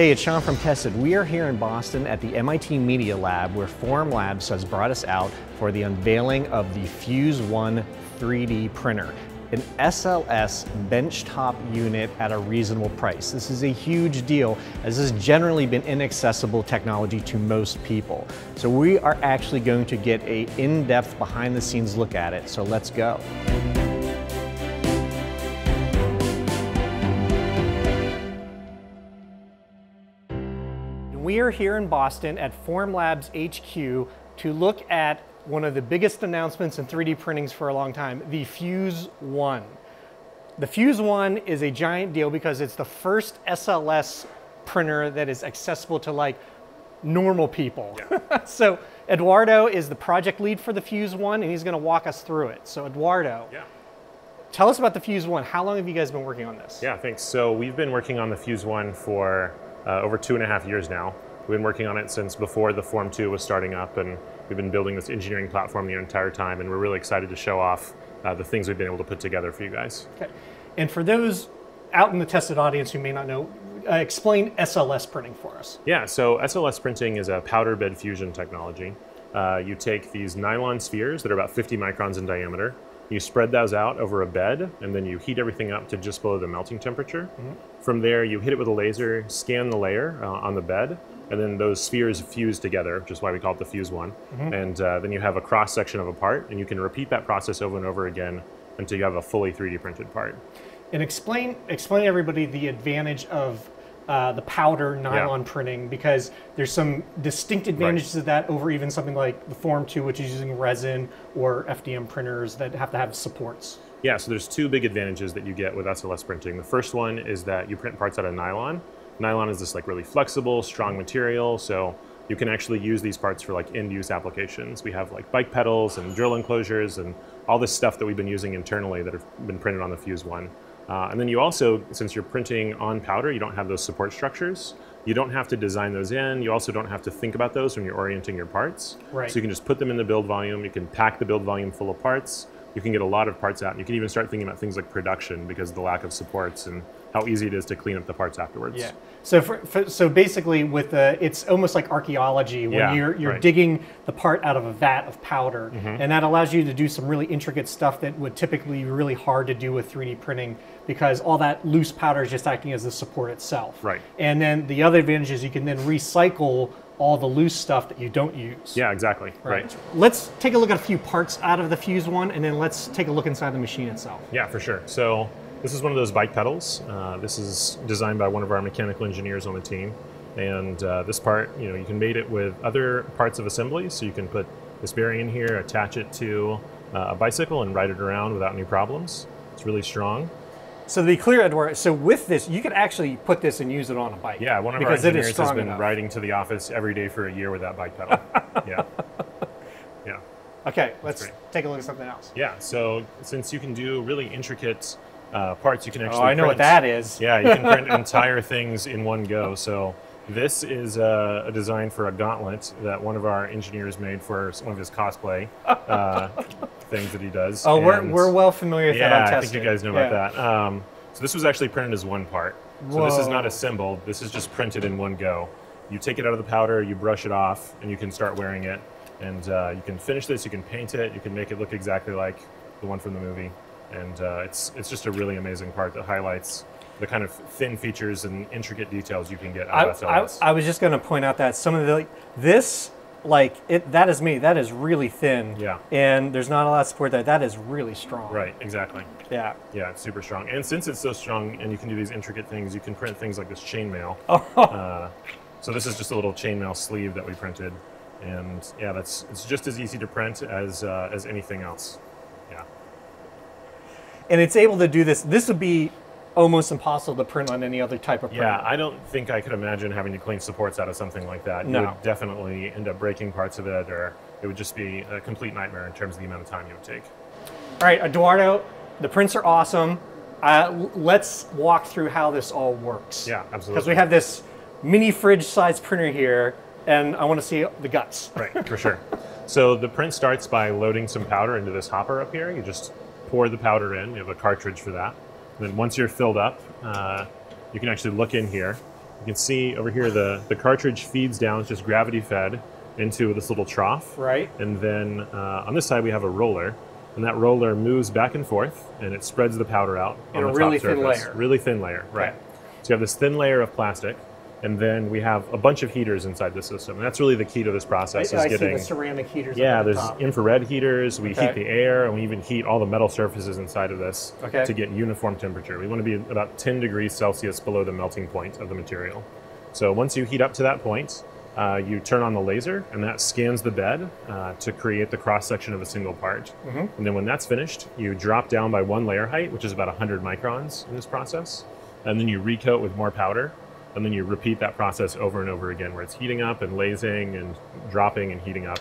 Hey, it's Sean from Tested. We are here in Boston at the MIT Media Lab where Formlabs has brought us out for the unveiling of the Fuse One 3D printer an SLS benchtop unit at a reasonable price. This is a huge deal as this has generally been inaccessible technology to most people. So we are actually going to get a in-depth behind the scenes look at it. So let's go. We are here in Boston at Formlabs HQ to look at one of the biggest announcements in 3D printings for a long time, the Fuse One. The Fuse One is a giant deal because it's the first SLS printer that is accessible to like normal people. Yeah. so Eduardo is the project lead for the Fuse One and he's gonna walk us through it. So Eduardo, yeah. tell us about the Fuse One. How long have you guys been working on this? Yeah, thanks. So we've been working on the Fuse One for uh, over two and a half years now. We've been working on it since before the Form 2 was starting up, and we've been building this engineering platform the entire time, and we're really excited to show off uh, the things we've been able to put together for you guys. Okay. And for those out in the tested audience who may not know, uh, explain SLS printing for us. Yeah, so SLS printing is a powder bed fusion technology. Uh, you take these nylon spheres that are about 50 microns in diameter, you spread those out over a bed, and then you heat everything up to just below the melting temperature. Mm -hmm. From there, you hit it with a laser, scan the layer uh, on the bed, and then those spheres fuse together, which is why we call it the fuse one. Mm -hmm. And uh, then you have a cross section of a part, and you can repeat that process over and over again until you have a fully 3D printed part. And explain explain everybody the advantage of uh, the powder nylon yeah. printing because there's some distinct advantages right. of that over even something like the Form 2, which is using resin or FDM printers that have to have supports. Yeah, so there's two big advantages that you get with SLS printing. The first one is that you print parts out of nylon. Nylon is this like really flexible, strong material, so you can actually use these parts for like end-use applications. We have like bike pedals and drill enclosures and all this stuff that we've been using internally that have been printed on the Fuse One. Uh, and then you also, since you're printing on powder, you don't have those support structures. You don't have to design those in. You also don't have to think about those when you're orienting your parts. Right. So you can just put them in the build volume. You can pack the build volume full of parts. You can get a lot of parts out. You can even start thinking about things like production because of the lack of supports and how easy it is to clean up the parts afterwards. Yeah. So for, for, so basically, with the it's almost like archaeology when yeah, you're you're right. digging the part out of a vat of powder, mm -hmm. and that allows you to do some really intricate stuff that would typically be really hard to do with 3D printing because all that loose powder is just acting as the support itself. Right. And then the other advantage is you can then recycle all the loose stuff that you don't use. Yeah, exactly. Right. right. Let's take a look at a few parts out of the Fuse one, and then let's take a look inside the machine itself. Yeah, for sure. So this is one of those bike pedals. Uh, this is designed by one of our mechanical engineers on the team. And uh, this part, you know, you can mate it with other parts of assembly. So you can put this bearing in here, attach it to uh, a bicycle and ride it around without any problems. It's really strong. So to be clear, Eduardo, so with this, you could actually put this and use it on a bike. Yeah, one of our engineers has been enough. riding to the office every day for a year with that bike pedal. yeah. Yeah. Okay, let's take a look at something else. Yeah, so since you can do really intricate uh, parts you can actually. Oh, I know print. what that is. Yeah, you can print entire things in one go. So this is a, a, design for a gauntlet that one of our engineers made for one of his cosplay uh, things that he does. Oh, we're, we're well familiar with yeah, that. Yeah, I think you guys know yeah. about that. Um, so this was actually printed as one part. So Whoa. this is not assembled. This is just printed in one go. You take it out of the powder, you brush it off, and you can start wearing it. And uh, you can finish this. You can paint it. You can make it look exactly like the one from the movie and uh, it's it's just a really amazing part that highlights the kind of thin features and intricate details you can get out I, of SLS. I, I was just going to point out that some of the like, this like it that is me that is really thin. Yeah. And there's not a lot of support there. That is really strong. Right exactly. Yeah. Yeah it's super strong. And since it's so strong and you can do these intricate things you can print things like this chainmail. Oh. uh, so this is just a little chainmail sleeve that we printed. And yeah that's it's just as easy to print as uh, as anything else and it's able to do this. This would be almost impossible to print on any other type of printer. Yeah, I don't think I could imagine having to clean supports out of something like that. No. You would definitely end up breaking parts of it, or it would just be a complete nightmare in terms of the amount of time it would take. All right, Eduardo, the prints are awesome. Uh, let's walk through how this all works. Yeah, absolutely. Because we have this mini fridge size printer here, and I want to see the guts. Right, for sure. So the print starts by loading some powder into this hopper up here. You just pour the powder in. You have a cartridge for that. And then once you're filled up, uh, you can actually look in here You can see over here the, the cartridge feeds down, it's just gravity fed into this little trough. Right. And then uh, on this side we have a roller, and that roller moves back and forth, and it spreads the powder out In on a the really top thin surface. layer. Really thin layer, right? Okay. So you have this thin layer of plastic, and then we have a bunch of heaters inside the system, and that's really the key to this I, process. I is see getting the ceramic heaters. yeah, the there's top. infrared heaters. We Okay. heat the air, and we even heat all the metal surfaces inside of this Okay. to get uniform temperature. We want to be about 10 degrees Celsius below the melting point of the material. So once you heat up to that point, uh, you turn on the laser, and that scans the bed uh, to create the cross section of a single part. Mm-hmm. And then when that's finished, you drop down by one layer height, which is about 100 microns in this process, and then you recoat with more powder. And then you repeat that process over and over again, where it's heating up and lasing and dropping and heating up.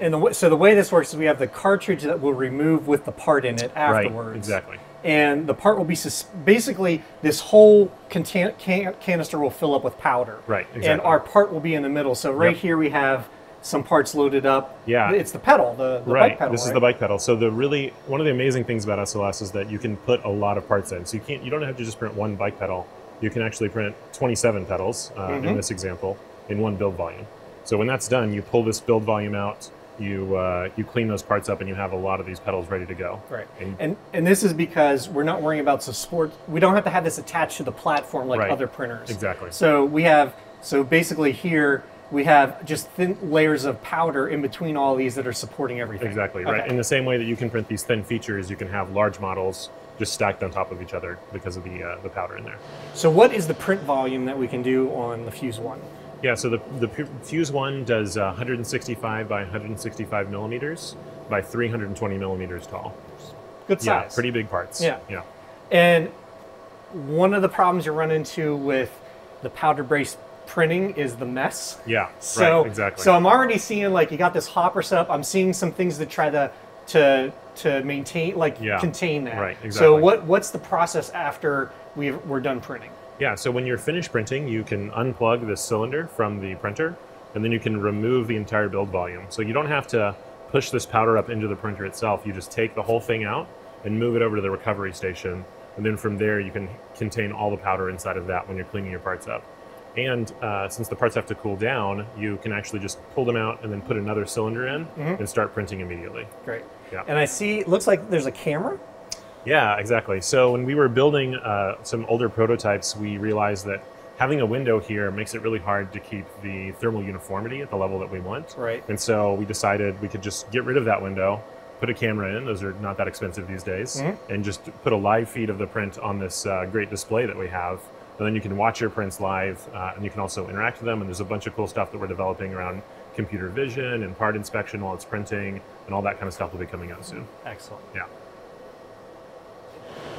And the, w- so the way this works is we have the cartridge that we'll remove with the part in it afterwards. Right, exactly. And the part will be sus- basically this whole can- canister will fill up with powder. Right, exactly. And our part will be in the middle. So right Yep. here we have some parts loaded up. Yeah. It's the pedal, the, the right. bike pedal. this is the bike pedal. So the really one of the amazing things about SLS is that you can put a lot of parts in. So you can't you don't have to just print one bike pedal. You can actually print 27 pedals uh, Mm-hmm. in this example in one build volume. So when that's done, you pull this build volume out. You uh, you clean those parts up, and you have a lot of these pedals ready to go. Right. And- And and this is because we're not worrying about support. We don't have to have this attached to the platform like Right. other printers. Exactly. So we have so basically here we have just thin layers of powder in between all these that are supporting everything. Exactly right. In the same way that you can print these thin features, you can have large models just stacked on top of each other because of the uh, the powder in there. So what is the print volume that we can do on the Fuse One? Yeah, so the, the Fuse one does uh, 165 by 165 millimeters by 320 millimeters tall. Good size. Yeah, pretty big parts. Yeah. yeah, And one of the problems you run into with the powder based printing is the mess. yeah. So right, exactly. So I'm already seeing like you got this hopper set up. I'm seeing some things that try to to to maintain like Yeah, contain that. right, Exactly. So what what's the process after we we're done printing? yeah, so when you're finished printing, you can unplug this cylinder from the printer, and then you can remove the entire build volume. So you don't have to push this powder up into the printer itself. You just take the whole thing out and move it over to the recovery station, and then from there you can contain all the powder inside of that when you're cleaning your parts up. And uh, since the parts have to cool down, you can actually just pull them out and then put another cylinder in and start printing immediately. Great. Yeah. And I see looks like there's a camera. Yeah, exactly. So when we were building uh, some older prototypes, we realized that having a window here makes it really hard to keep the thermal uniformity at the level that we want. Right. And so we decided we could just get rid of that window, put a camera in, those are not that expensive these days, Mm-hmm. and just put a live feed of the print on this uh, great display that we have. And then you can watch your prints live, uh, and you can also interact with them. And there's a bunch of cool stuff that we're developing around computer vision and part inspection while it's printing, and all that kind of stuff will be coming out soon. Excellent. Yeah.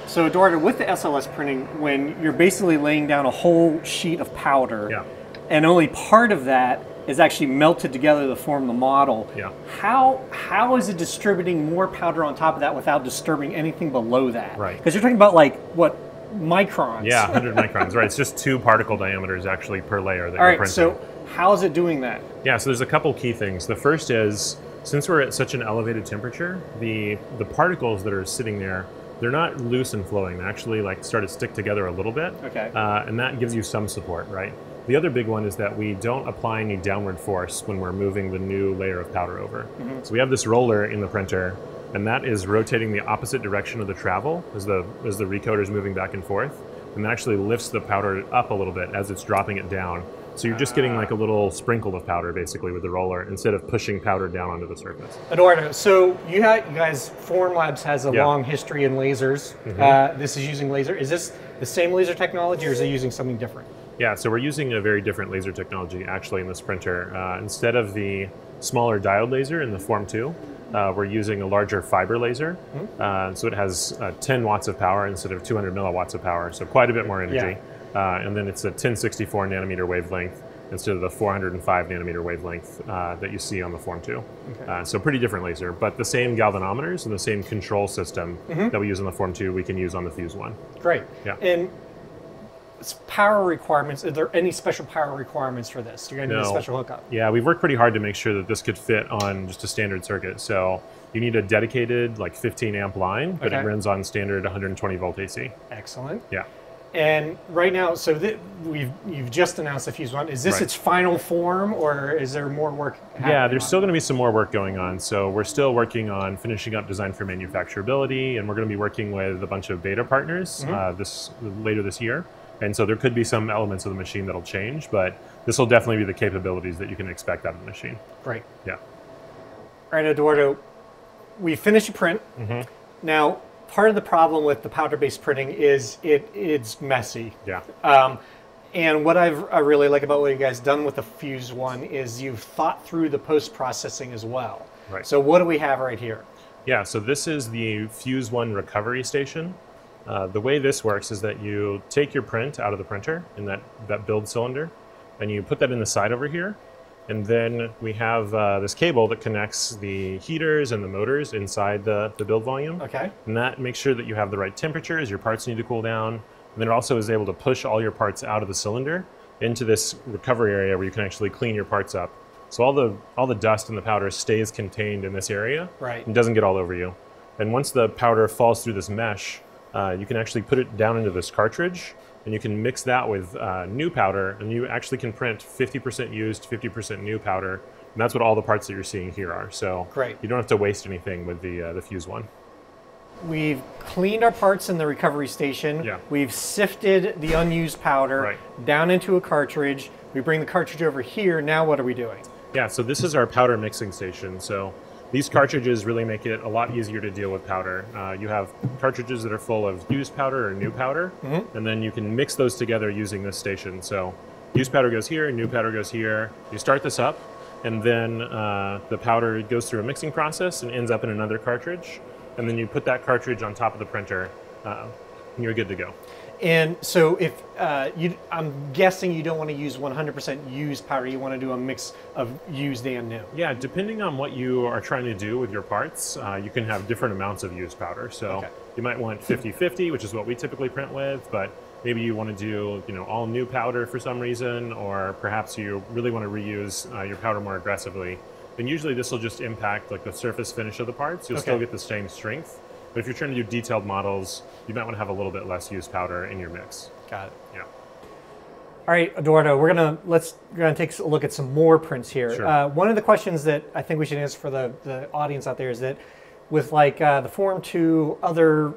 So Eduardo, with the SLS printing, when you're basically laying down a whole sheet of powder, Yeah. and only part of that is actually melted together to form the model. Yeah. How how is it distributing more powder on top of that without disturbing anything below that? Right. Because you're talking about like what microns. Yeah, 100 microns, right? It's just two particle diameters actually per layer that All you're right. printing. So how is it doing that? yeah, so there's a couple key things. The first is since we're at such an elevated temperature, the the particles that are sitting there, they're not loose and flowing. They actually like start to stick together a little bit. Okay. Uh, and that gives you some support, right? The other big one is that we don't apply any downward force when we're moving the new layer of powder over. So we have this roller in the printer, and that is rotating the opposite direction of the travel as the as the recoater is moving back and forth, and that actually lifts the powder up a little bit as it's dropping it down. So you're just getting like a little sprinkle of powder basically with the roller instead of pushing powder down onto the surface. Eduardo, so you you guys Formlabs has a Yeah. Long history in lasers. Uh, this is using laser. Is this the same laser technology, or is it using something different? Yeah, so we're using a very different laser technology actually in this printer. Uh, instead of the smaller diode laser in the Form 2, uh, we're using a larger fiber laser. Uh, so it has uh, 10 watts of power instead of 200 milliwatts of power, so quite a bit more energy. Uh, and then it's a 1064 nanometer wavelength instead of the 405 nanometer wavelength uh, that you see on the Form 2. Uh, so pretty different laser, but the same galvanometers and the same control system that we use on the Form 2 we can use on the Fuse 1. Great. Yeah. And power requirements. Are there any special power requirements for this? You're going to need a special hookup. Yeah, we've worked pretty hard to make sure that this could fit on just a standard circuit. So you need a dedicated like 15 amp line, but Okay. it runs on standard 120 volt AC. Excellent. Yeah. And right now, so th- we've you've just announced the Fuse One. Is this Right. its final form, or is there more work? Yeah, there's still going to be some more work going on. So we're still working on finishing up design for manufacturability, and we're going to be working with a bunch of beta partners uh, this later this year. And so there could be some elements of the machine that'll change, but this will definitely be the capabilities that you can expect out of the machine. Right. Yeah. All right, Eduardo, we finished a print. Mm-hmm. Now, part of the problem with the powder-based printing is it it's messy. Yeah. Um, and what I've, I really like about what you guys done with the Fuse one is you've thought through the post processing as well. Right. So what do we have right here? Yeah, so this is the Fuse One recovery station. Uh, the way this works is that you take your print out of the printer in that, that build cylinder, and you put that in the side over here. And then we have uh, this cable that connects the heaters and the motors inside the, the build volume. Okay. And that makes sure that you have the right temperature as your parts need to cool down. And then it also is able to push all your parts out of the cylinder into this recovery area where you can actually clean your parts up. So all the all the dust and the powder stays contained in this area Right. and doesn't get all over you. And once the powder falls through this mesh, uh, you can actually put it down into this cartridge and you can mix that with uh, new powder and you actually can print 50% used, 50% new powder. And that's what all the parts that you're seeing here are. So Great. you don't have to waste anything with the, uh, the Fuse one. We've cleaned our parts in the recovery station. Yeah. We've sifted the unused powder Right. down into a cartridge. We bring the cartridge over here. Now what are we doing? Yeah, so this is our powder mixing station. So these cartridges really make it a lot easier to deal with powder. Uh, you have cartridges that are full of used powder or new powder, and then you can mix those together using this station. So used powder goes here, new powder goes here. You start this up, and then uh, the powder goes through a mixing process and ends up in another cartridge. And then you put that cartridge on top of the printer, uh, and you're good to go. And so, if uh, you, I'm guessing you don't want to use 100% used powder. You want to do a mix of used and new. Yeah, depending on what you are trying to do with your parts, uh, you can have different amounts of used powder. So Okay. you might want 50-50, which is what we typically print with, but maybe you want to do, you know, all new powder for some reason, or perhaps you really want to reuse uh, your powder more aggressively. Then usually this will just impact like the surface finish of the parts. You'll still get the same strength, but if you're trying to do detailed models, you might want to have a little bit less used powder in your mix. Got it. Yeah. All right, Eduardo, we're gonna let's we're gonna take a look at some more prints here. Sure. Uh, one of the questions that I think we should answer for the, the audience out there is that with like uh, the Form Two other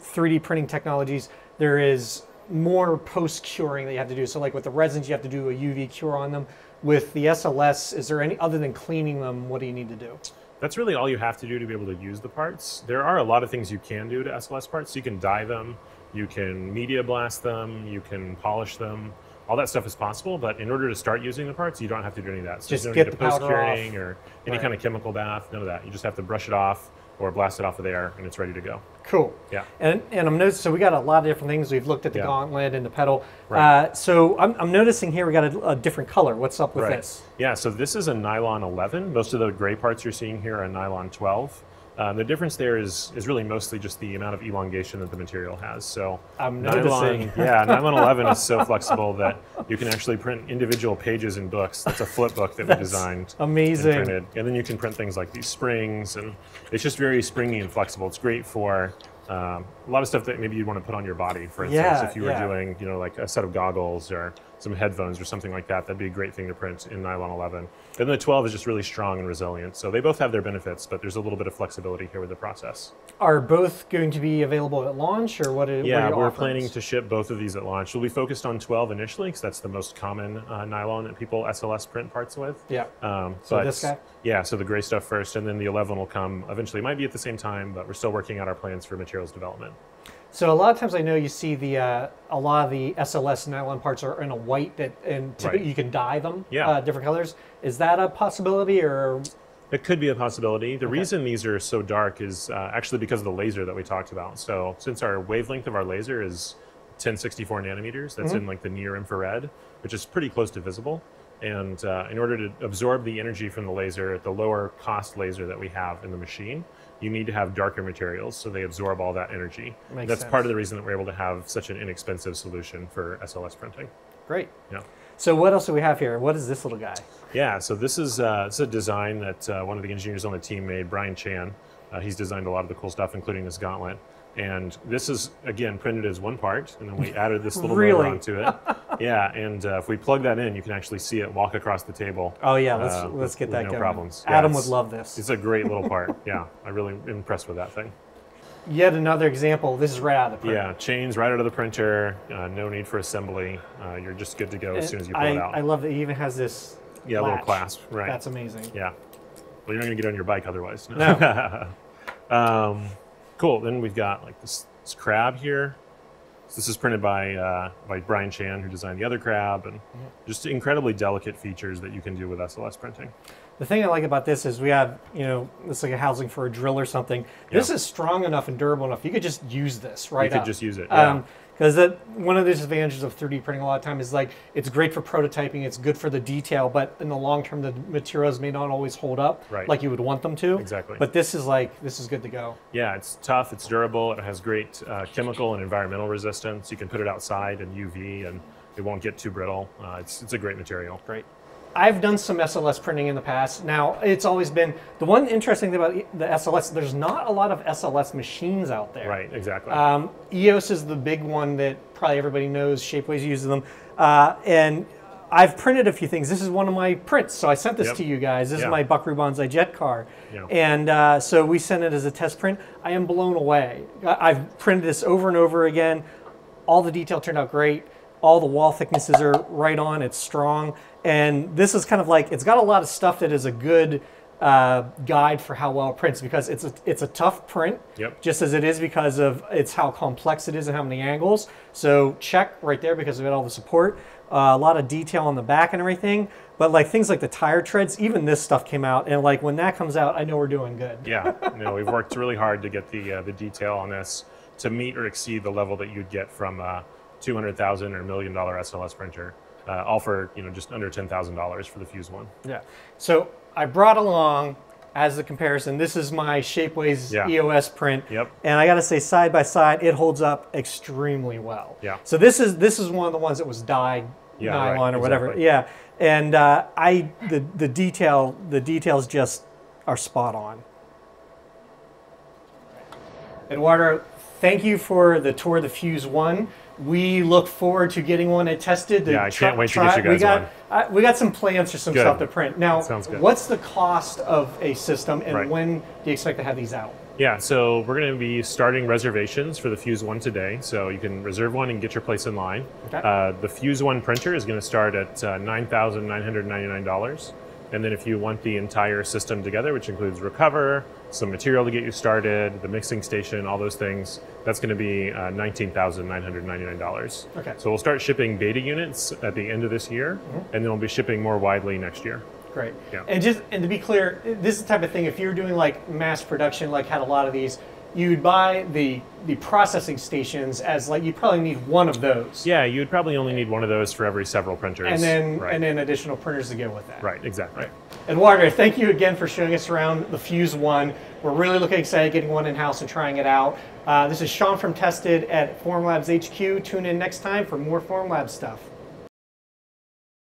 3D printing technologies, there is more post curing that you have to do. So like with the resins, you have to do a UV cure on them. With the SLS, is there any other than cleaning them? What do you need to do? That's really all you have to do to be able to use the parts. There are a lot of things you can do to SLS parts. You can dye them, you can media blast them, you can polish them. All that stuff is possible, but in order to start using the parts, you don't have to do any of that. So Just you don't get need to the post curing or any Right. kind of chemical bath, none of that. You just have to brush it off or blast it off of there and it's ready to go. Cool. Yeah. And, and I'm noticing, so we got a lot of different things. We've looked at the Yeah. gauntlet and the pedal. Right. Uh, so I'm, I'm noticing here we got a, a different color. What's up with Right. this? Yeah, so this is a nylon 11. Most of the gray parts you're seeing here are nylon 12. Um, the difference there is is really mostly just the amount of elongation that the material has. So I'm nylon, yeah, nylon 11 is so flexible that you can actually print individual pages in books. That's a flip book that we designed. and amazing. printed. And then you can print things like these springs, and it's just very springy and flexible. It's great for um, a lot of stuff that maybe you'd want to put on your body. For instance, Yeah, if you were yeah. doing, you know, like a set of goggles or some headphones or something like that, that'd be a great thing to print in nylon 11. Then the 12 is just really strong and resilient. So they both have their benefits, but there's a little bit of flexibility here with the process. Are both going to be available at launch, or what? Are, what Yeah, are we're offerings? planning to ship both of these at launch. We'll be focused on 12 initially because that's the most common uh, nylon that people SLS print parts with. Yeah. Um, So this guy? Yeah, so the gray stuff first, and then the 11 will come eventually. It might be at the same time, but we're still working out our plans for materials development. So a lot of times I know you see the uh, a lot of the SLS nylon parts are in a white that and typically Right. you can dye them Yeah. uh, different colors. Is that a possibility or It could be a possibility. The reason these are so dark is uh, actually because of the laser that we talked about. So since our wavelength of our laser is 1064 nanometers, that's in like the near infrared, which is pretty close to visible. And uh, in order to absorb the energy from the laser, the lower cost laser that we have in the machine, you need to have darker materials so they absorb all that energy. Makes that's sense. part of the reason that we're able to have such an inexpensive solution for SLS printing. great? Yeah. So what else do we have here? What is this little guy? Yeah, so this is, uh, this is a design that uh, one of the engineers on the team made, Brian Chan. Uh, he's designed a lot of the cool stuff, including this gauntlet. And this is again printed as one part, and then we added this little Really? motor onto it. yeah, and uh, if we plug that in, you can actually see it walk across the table. Oh yeah, let's uh, let's get that no going. problems. Yeah, Adam would love this. It's a great little part. Yeah, I really impressed with that thing. Yet another example. This is right out of the printer. Yeah, chains right out of the printer. Uh, no need for assembly. Uh, you're just good to go as soon as you pull I, it out. I love that it even has this. yeah, a little clasp. Right. That's amazing. Yeah. Well, you're not going to get on your bike otherwise. No. um, cool. Then we've got like this, this crab here. So this is printed by uh, by Brian Chan, who designed the other crab, and just incredibly delicate features that you can do with SLS printing. The thing I like about this is we have, you know, it's like a housing for a drill or something. This Yeah. is strong enough and durable enough. You could just use this right you could up. just use it. Yeah. Because that one of the disadvantages of 3D printing a lot of time is like it's great for prototyping, it's good for the detail, but in the long term the materials may not always hold up Right. like you would want them to. Exactly. But this is like this is good to go. yeah, it's tough. It's durable. It has great uh, chemical and environmental resistance. You can put it outside in UV, and it won't get too brittle. Uh, it's it's a great material. Great. I've done some SLS printing in the past. Now, it's always been the one interesting thing about the SLS, there's not a lot of SLS machines out there. Right. Exactly. Um, EOS is the big one that probably everybody knows. Shapeways uses them. Uh, and I've printed a few things. This is one of my prints. So I sent this Yep. to you guys. This Yeah. is my Buckaroo Banzai jet car. Yeah. And uh, so we sent it as a test print. I am blown away. I've printed this over and over again. All the detail turned out great all the wall thicknesses are right on, it's strong. And this is kind of like, it's got a lot of stuff that is a good uh, guide for how well it prints because it's a, it's a tough print, yep. just as it is because of it's how complex it is and how many angles. So check right there because we got all the support. Uh, a lot of detail on the back and everything. But like things like the tire treads, even this stuff came out, and like when that comes out, I know we're doing good. yeah, you know, we've worked really hard to get the uh, the detail on this to meet or exceed the level that you'd get from uh, 200,000 or million dollar SLS printer, uh, all for you know just under $10,000 for the Fuse one. Yeah. So I brought along as a comparison. This is my Shapeways yeah. EOS print. Yep. And I got to say, side by side, it holds up extremely well. Yeah. So this is this is one of the ones that was dyed yeah, nylon right. or whatever. Yeah. And uh, I the the detail the details just are spot on. Eduardo, thank you for the tour of the Fuse One. We look forward to getting one I tested. Yeah, I can't wait to get you guys we got, one. I, we got some plans for some good. stuff to print. Now, Sounds good. what's the cost of a system and right. when do you expect to have these out? Yeah, so we're going to be starting reservations for the Fuse One today. So you can reserve one and get your place in line. Okay. Uh, the Fuse One printer is going to start at uh, $9,999 and then if you want the entire system together, which includes recover, some material to get you started, the mixing station, all those things, that's going to be uh, nineteen thousand nine hundred ninety nine dollars. Okay. So we'll start shipping beta units at the end of this year, and then we'll be shipping more widely next year. Great. Yeah. And just and to be clear, this is the type of thing. If you're doing like mass production, like had a lot of these, you'd buy the the processing stations as like you probably need one of those. Yeah, you'd probably only need one of those for every several printers. And then right. and then additional printers to go with that. right, exactly. Eduardo, thank you again for showing us around the Fuse One. We're really looking excited getting one in house and trying it out. Uh, this is Sean from Tested at Formlabs HQ. Tune in next time for more Formlabs stuff.